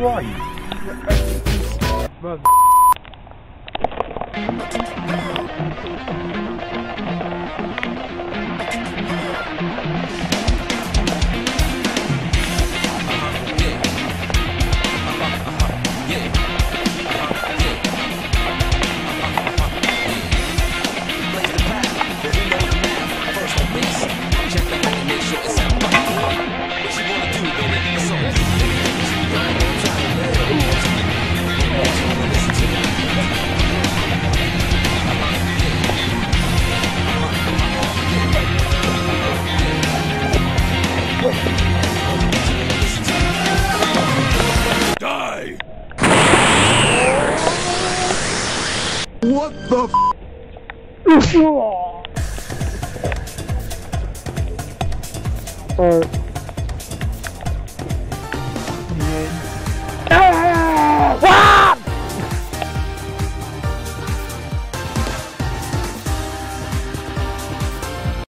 right. Mother. Die! What the f- Alright.